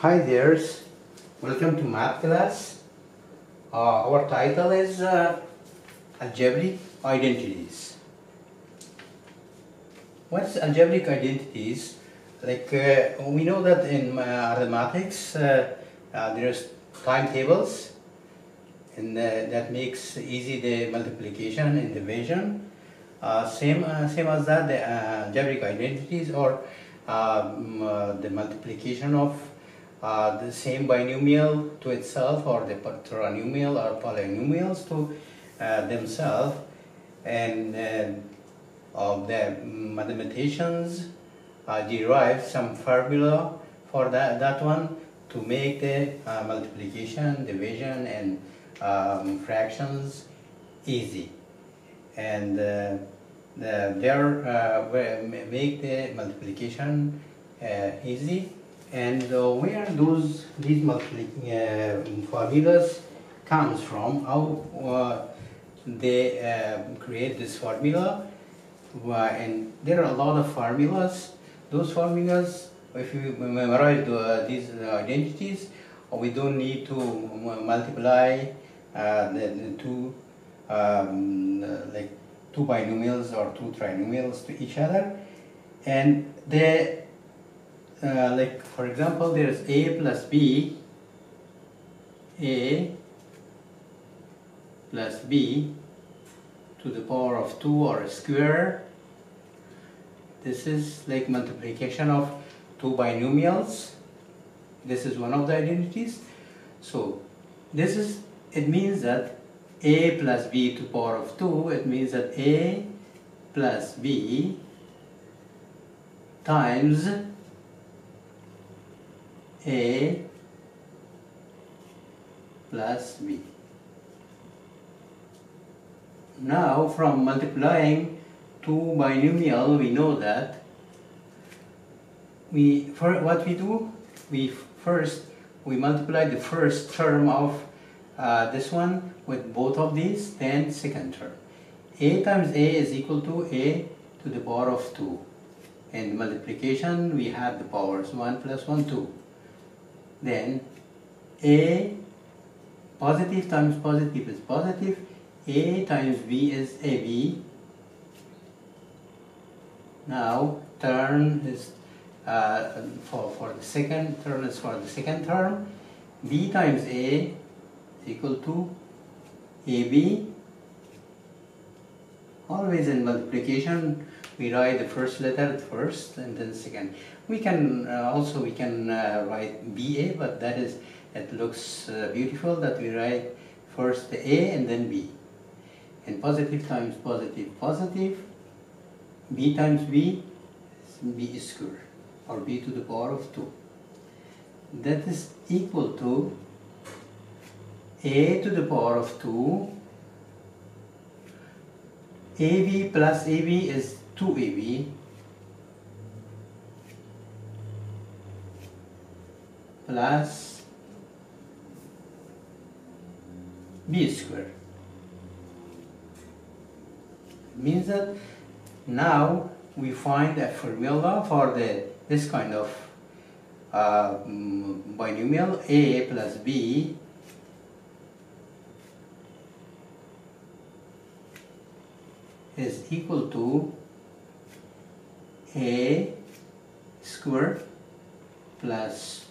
Hi there, welcome to math class. Uh, our title is uh, Algebraic Identities. What's algebraic identities? Like uh, we know that in uh, mathematics uh, uh, there's timetables and uh, that makes easy the multiplication and division. Uh, same, uh, same as that, the uh, algebraic identities or um, uh, the multiplication of uh, the same binomial to itself or the trinomial or polynomials to uh, themselves. And uh, of the mathematicians uh, derive some formula for that, that one to make the multiplication, division and um, fractions easy. And uh, the, their uh, make the multiplication uh, easy and uh, where those these multipli- uh, formulas comes from how uh, they uh, create this formula. Uh, and there are a lot of formulas. Those formulas if you memorize the, these identities we don't need to multiply uh, the, the two um, like two binomials or two trinomials to each other. And they uh, like for example there's a plus b. A plus b to the power of 2 or square. This is like multiplication of two binomials. This is one of the identities. So this is it means that a plus b to power of 2 it means that a plus b times a plus b. Now from multiplying two binomial we know that we for what we do? We first we multiply the first term of uh, this one with both of these then second term. A times a is equal to a to the power of 2 and multiplication we have the powers 1 plus 1 2 then a positive times positive is positive a times b is ab now turn is uh, for, for the second term is for the second term. B times a is equal to ab always in multiplication we write the first letter first and then second we can uh, also we can uh, write ba but that is it looks uh, beautiful that we write first the a and then b. And positive times positive positive b times b is b square or b to the power of 2 that is equal to a to the power of 2 AB plus AB is 2AB plus B square. Means that now we find a formula for the this kind of uh, binomial A plus B is equal to a square plus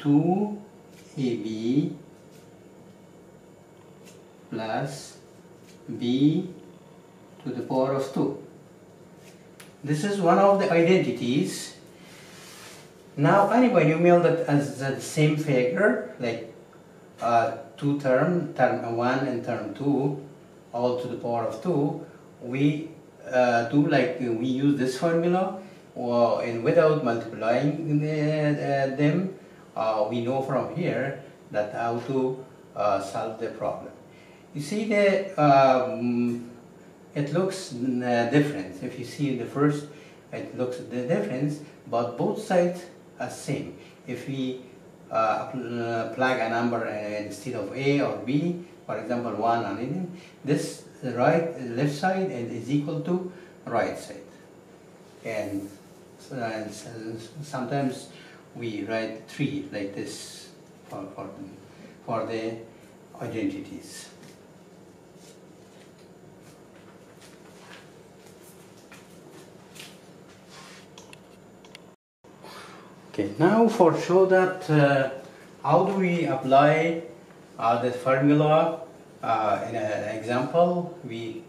2ab plus b to the power of 2. This is one of the identities. Now any binomial that has the same figure, like uh, two term, term 1 and term 2, all to the power of 2, we uh, do like we use this formula or and without multiplying uh, them uh, we know from here that how to uh, solve the problem. You see the um, it looks uh, different. If you see the first it looks the difference but both sides are same. If we uh, plug a number instead of a or b for example 1 on anything this right left side is equal to right side. And, and sometimes we write 3 like this for, for, for the identities. Okay, now for show that uh, how do we apply uh, the formula uh, in an example, we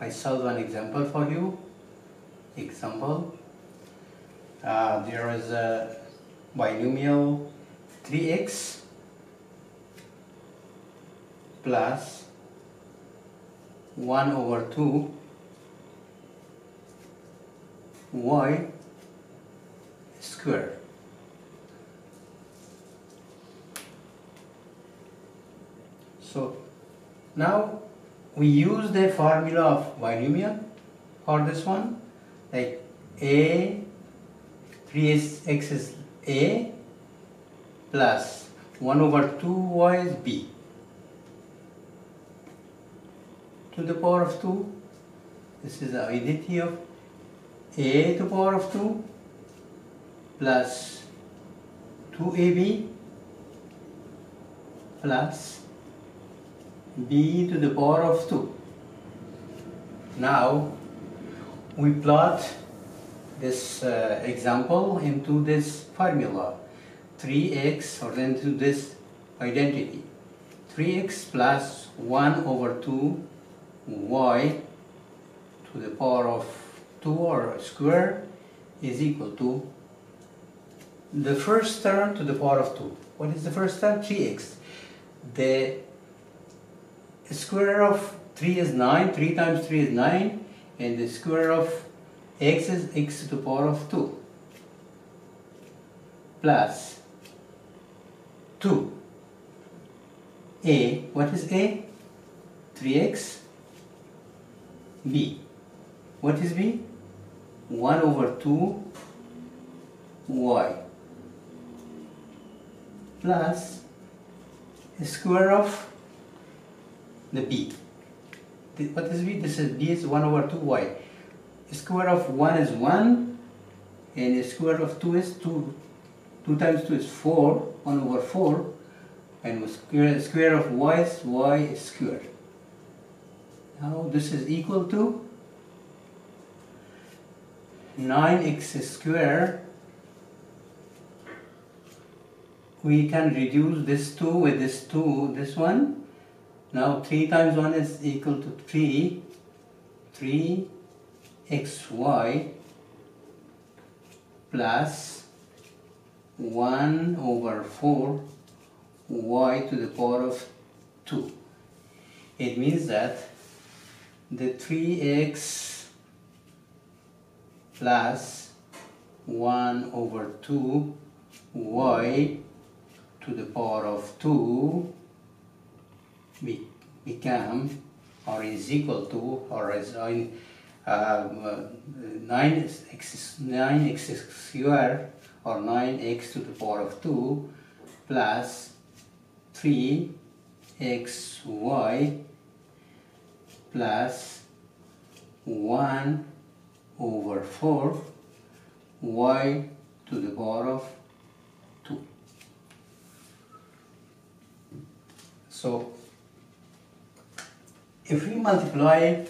I solve an example for you. Example, uh, there is a binomial 3x plus 1 over 2 y square. So now we use the formula of binomial for this one like a 3x is a plus 1 over 2y is b. To the power of 2 this is the identity of a to the power of 2 plus 2ab plus b to the power of 2 now we plot this uh, example into this formula 3x or into this identity 3x plus 1 over 2 y to the power of 2 or square is equal to the first term to the power of 2. What is the first term? 3x. The square of 3 is 9, 3 times 3 is 9, and the square of x is x to the power of 2 plus 2 a, what is a? 3x b. What is b? 1 over 2 y plus the square of the b. What is b? This is b is 1 over 2 y. Square of 1 is 1 and square of 2 is 2. 2 times 2 is 4, 1 over 4 and square, square of y is y squared Now this is equal to 9x square. We can reduce this 2 with this 2, this one. Now 3 times 1 is equal to 3 3. 3xy plus 1 over 4 y to the power of 2. It means that the 3x plus 1 over 2 y to the power of 2 be, become or is equal to or is 9x 9x square or 9x to the power of 2 plus 3xy plus 1 over 4 y to the power of 2. So if we multiply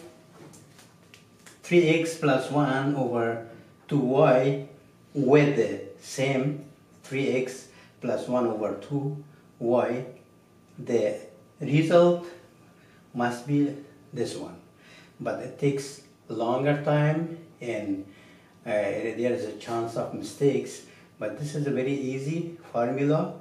3x plus 1 over 2y with the same 3x plus 1 over 2y, the result must be this one. But it takes longer time and uh, there is a chance of mistakes. But this is a very easy formula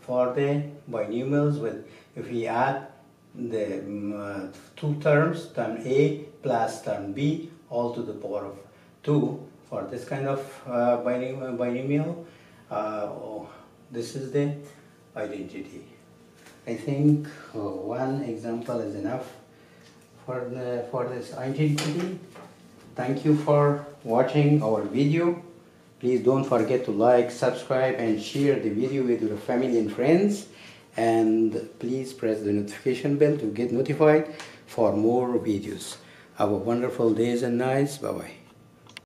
for the binomials with if we add the um, uh, two terms, term A plus term B, all to the power of 2 for this kind of uh, binomial. Uh, oh, this is the identity. I think uh, one example is enough for, the, for this identity. Thank you for watching our video. Please don't forget to like, subscribe and share the video with your family and friends. And please press the notification bell to get notified for more videos. Have a wonderful days and nights. Bye-bye.